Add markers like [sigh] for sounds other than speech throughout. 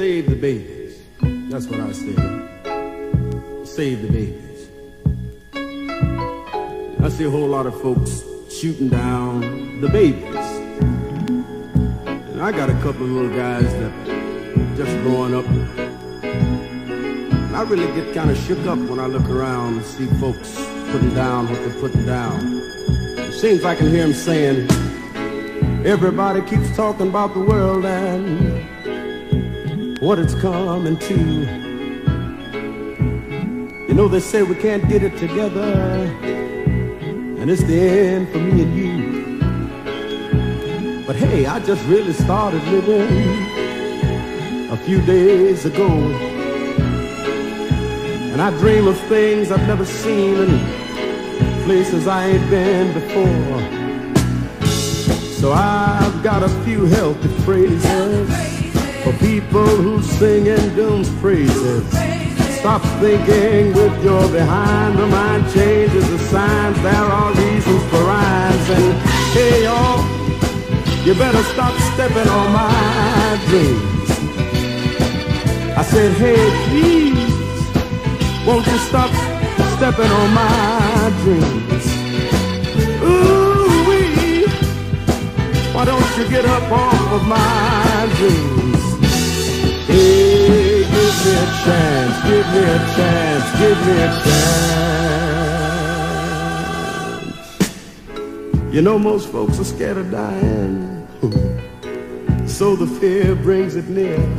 Save the babies. That's what I say. Save the babies. I see a whole lot of folks shooting down the babies. And I got a couple of little guys that just growing up. And I really get kind of shook up when I look around and see folks putting down what they're putting down. It seems I can hear them saying, everybody keeps talking about the world and what it's coming to. You know, they say we can't get it together, and it's the end for me and you. But hey, I just really started living a few days ago. And I dream of things I've never seen and places I ain't been before. So I've got a few healthy phrases for people who sing and doom's praises. Stop thinking with your behind. The mind changes the signs. There are reasons for rhymes. And hey, y'all, you better stop stepping on my dreams. I said, hey, please, won't you stop stepping on my dreams? Ooh, wee, why don't you get up off of my dreams? Hey, give me a chance, give me a chance, give me a chance. You know, most folks are scared of dying, [laughs] so the fear brings it near.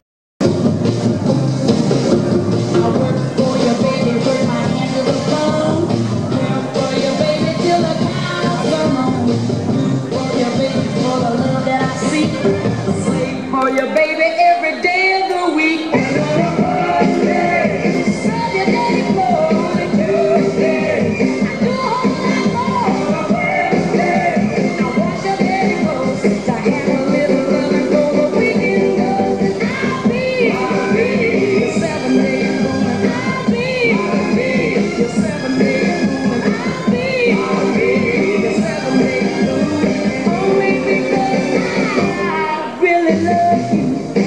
assim.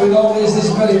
With all this, this very